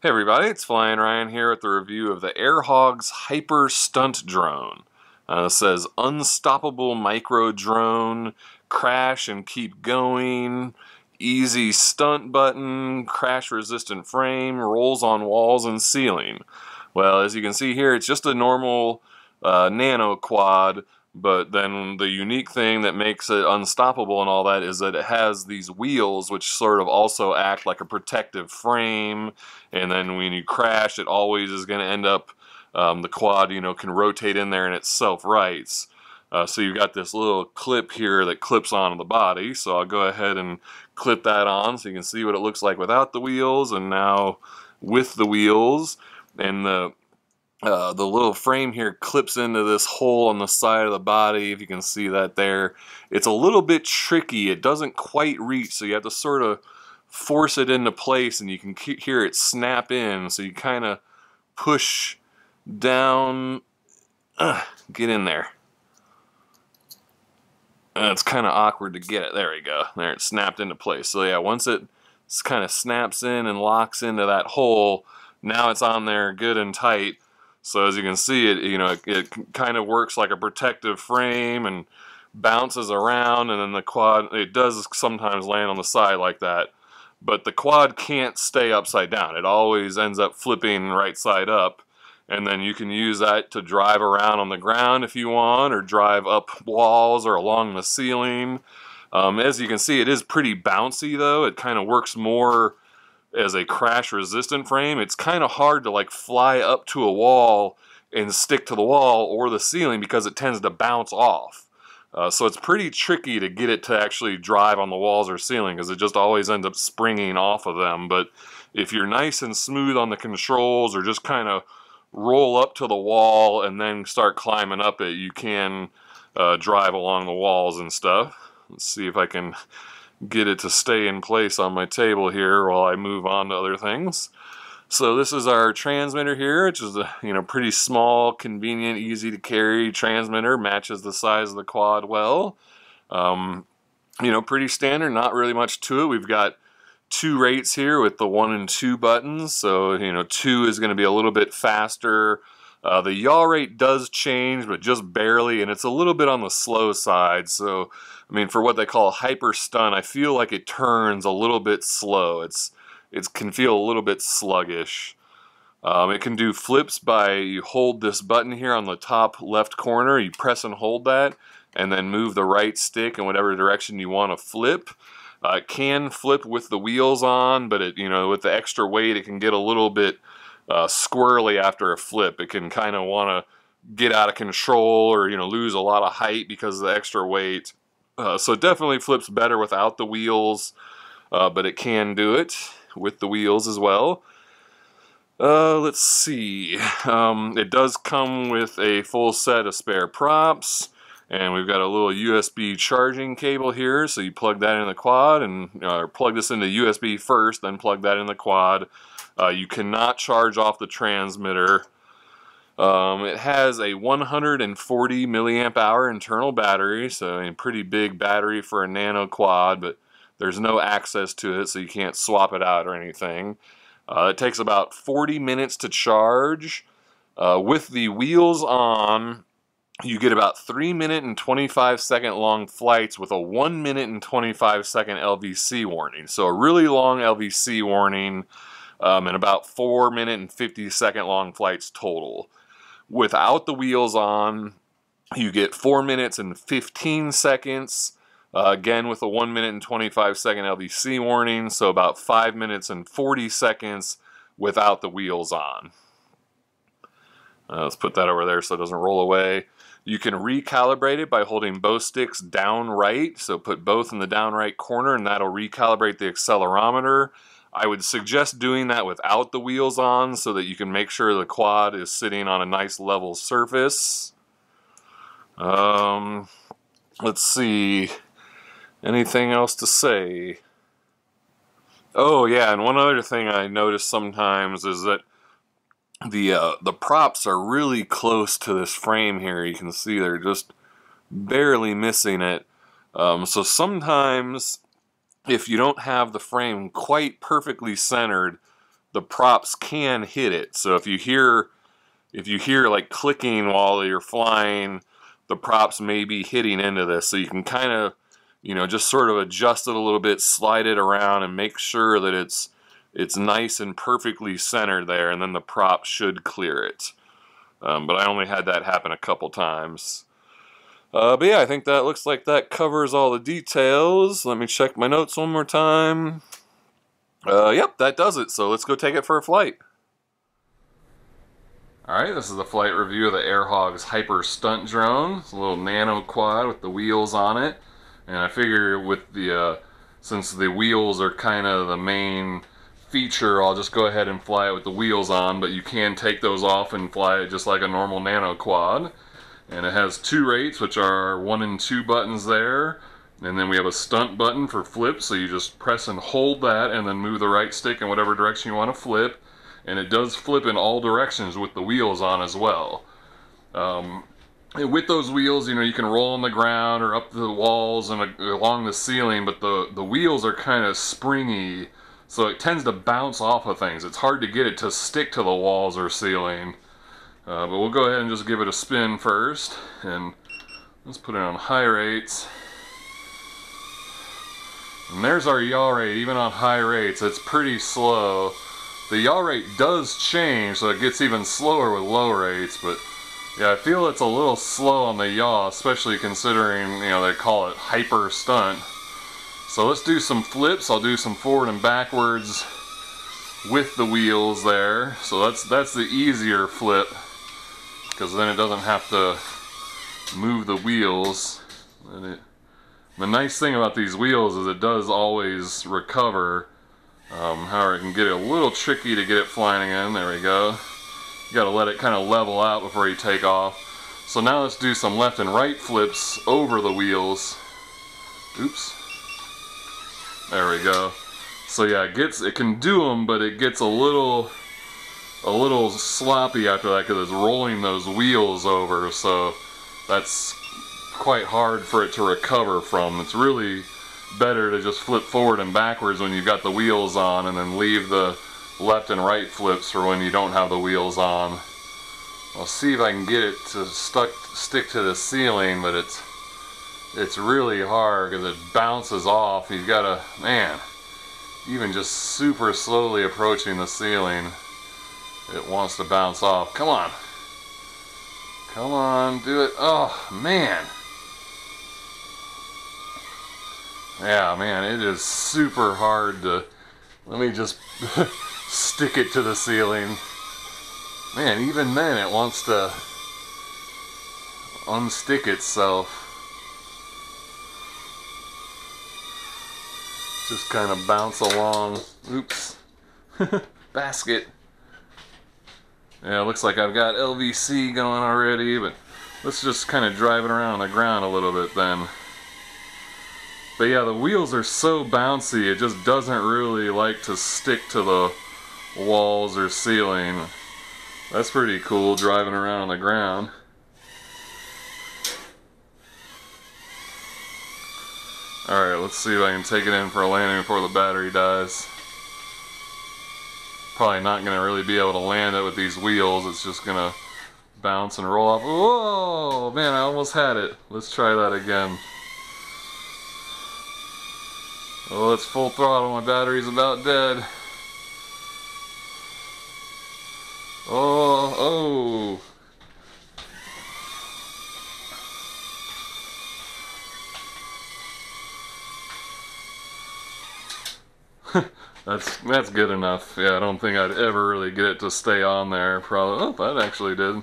Hey everybody, it's Flyin' Ryan here with the review of the Air Hogs Hyper Stunt Drone. Uh, it says unstoppable micro drone, crash and keep going, easy stunt button, crash resistant frame, rolls on walls and ceiling. Well, as you can see here, it's just a normal uh, nano quad but then the unique thing that makes it unstoppable and all that is that it has these wheels which sort of also act like a protective frame. And then when you crash, it always is going to end up, um, the quad, you know, can rotate in there and it self-rights. Uh, so you've got this little clip here that clips onto the body. So I'll go ahead and clip that on so you can see what it looks like without the wheels and now with the wheels. And the uh, the little frame here clips into this hole on the side of the body if you can see that there. It's a little bit tricky. It doesn't quite reach so you have to sort of force it into place and you can hear it snap in. So you kind of push down get in there. Uh, it's kind of awkward to get it. There we go. There it snapped into place. So yeah once it kind of snaps in and locks into that hole now it's on there good and tight so as you can see, it you know it, it kind of works like a protective frame and bounces around, and then the quad it does sometimes land on the side like that. But the quad can't stay upside down. It always ends up flipping right side up. And then you can use that to drive around on the ground if you want, or drive up walls or along the ceiling. Um, as you can see, it is pretty bouncy though. It kind of works more as a crash resistant frame, it's kind of hard to like fly up to a wall and stick to the wall or the ceiling because it tends to bounce off. Uh, so it's pretty tricky to get it to actually drive on the walls or ceiling because it just always ends up springing off of them. But if you're nice and smooth on the controls or just kind of roll up to the wall and then start climbing up it, you can uh, drive along the walls and stuff. Let's see if I can get it to stay in place on my table here while I move on to other things. So this is our transmitter here, which is a you know pretty small, convenient, easy to carry transmitter. Matches the size of the quad well. Um, you know, pretty standard, not really much to it. We've got two rates here with the one and two buttons. So, you know, two is going to be a little bit faster. Uh, the yaw rate does change, but just barely, and it's a little bit on the slow side. So, I mean, for what they call hyper stun, I feel like it turns a little bit slow. It's it can feel a little bit sluggish. Um, it can do flips by you hold this button here on the top left corner, you press and hold that, and then move the right stick in whatever direction you want to flip. Uh, it can flip with the wheels on, but it you know with the extra weight, it can get a little bit uh, squirrely after a flip. It can kind of want to get out of control or you know lose a lot of height because of the extra weight. Uh, so it definitely flips better without the wheels, uh, but it can do it with the wheels as well. Uh, let's see. Um, it does come with a full set of spare props. And we've got a little USB charging cable here, so you plug that in the quad and uh, plug this into USB first, then plug that in the quad. Uh, you cannot charge off the transmitter um, it has a 140 milliamp hour internal battery, so a pretty big battery for a nano quad, but there's no access to it, so you can't swap it out or anything. Uh, it takes about 40 minutes to charge. Uh, with the wheels on, you get about 3 minute and 25 second long flights with a 1 minute and 25 second LVC warning. So a really long LVC warning um, and about 4 minute and 50 second long flights total. Without the wheels on, you get 4 minutes and 15 seconds. Uh, again, with a 1 minute and 25 second LVC warning, so about 5 minutes and 40 seconds without the wheels on. Uh, let's put that over there so it doesn't roll away. You can recalibrate it by holding both sticks down right, so put both in the down right corner and that'll recalibrate the accelerometer. I would suggest doing that without the wheels on so that you can make sure the quad is sitting on a nice level surface. Um, let's see. Anything else to say? Oh yeah, and one other thing I notice sometimes is that the uh, the props are really close to this frame here. You can see they're just barely missing it. Um, so sometimes if you don't have the frame quite perfectly centered, the props can hit it. So if you hear if you hear like clicking while you're flying, the props may be hitting into this. So you can kind of, you know, just sort of adjust it a little bit, slide it around and make sure that it's it's nice and perfectly centered there and then the prop should clear it. Um, but I only had that happen a couple times. Uh, but yeah, I think that looks like that covers all the details. Let me check my notes one more time. Uh, yep, that does it. So let's go take it for a flight. Alright, this is a flight review of the Air Hogs Hyper Stunt Drone. It's a little nano quad with the wheels on it. And I figure with the, uh, since the wheels are kind of the main feature, I'll just go ahead and fly it with the wheels on, but you can take those off and fly it just like a normal nano quad. And it has two rates, which are one and two buttons there. And then we have a stunt button for flip, so you just press and hold that and then move the right stick in whatever direction you want to flip and it does flip in all directions with the wheels on as well. Um, with those wheels, you know, you can roll on the ground or up the walls and uh, along the ceiling, but the, the wheels are kind of springy, so it tends to bounce off of things. It's hard to get it to stick to the walls or ceiling. Uh, but we'll go ahead and just give it a spin first, and let's put it on high rates. And there's our yaw rate, even on high rates, it's pretty slow. The yaw rate does change, so it gets even slower with low rates, but yeah, I feel it's a little slow on the yaw, especially considering, you know, they call it hyper stunt. So let's do some flips. I'll do some forward and backwards with the wheels there. So that's that's the easier flip because then it doesn't have to move the wheels. It, the nice thing about these wheels is it does always recover um, however, it can get a little tricky to get it flying again. There we go. You gotta let it kind of level out before you take off. So now let's do some left and right flips over the wheels. Oops. There we go. So yeah, it gets it can do them, but it gets a little a little sloppy after that because it's rolling those wheels over. So that's quite hard for it to recover from. It's really better to just flip forward and backwards when you've got the wheels on and then leave the left and right flips for when you don't have the wheels on. I'll see if I can get it to stuck stick to the ceiling, but it's it's really hard because it bounces off. You've got to, man, even just super slowly approaching the ceiling, it wants to bounce off. Come on. Come on, do it. Oh, man. Yeah, man, it is super hard to... Let me just stick it to the ceiling. Man, even then it wants to unstick itself. Just kind of bounce along. Oops. Basket. Yeah, looks like I've got LVC going already, but let's just kind of drive it around the ground a little bit then. But yeah, the wheels are so bouncy, it just doesn't really like to stick to the walls or ceiling. That's pretty cool, driving around on the ground. Alright, let's see if I can take it in for a landing before the battery dies. Probably not going to really be able to land it with these wheels, it's just going to bounce and roll off. Whoa! Man, I almost had it. Let's try that again. Oh, it's full throttle. My battery's about dead. Oh, oh. that's that's good enough. Yeah, I don't think I'd ever really get it to stay on there. Probably. Oh, that actually did.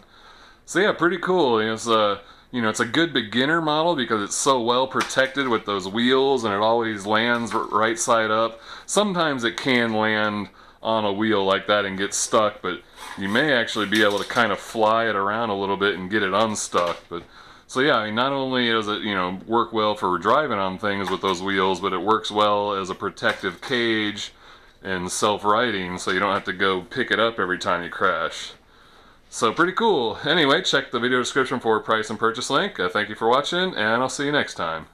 So yeah, pretty cool. It's uh you know, it's a good beginner model because it's so well protected with those wheels and it always lands right side up. Sometimes it can land on a wheel like that and get stuck, but you may actually be able to kind of fly it around a little bit and get it unstuck. But So yeah, I mean, not only does it, you know, work well for driving on things with those wheels, but it works well as a protective cage and self-righting so you don't have to go pick it up every time you crash. So pretty cool. Anyway, check the video description for price and purchase link. Uh, thank you for watching, and I'll see you next time.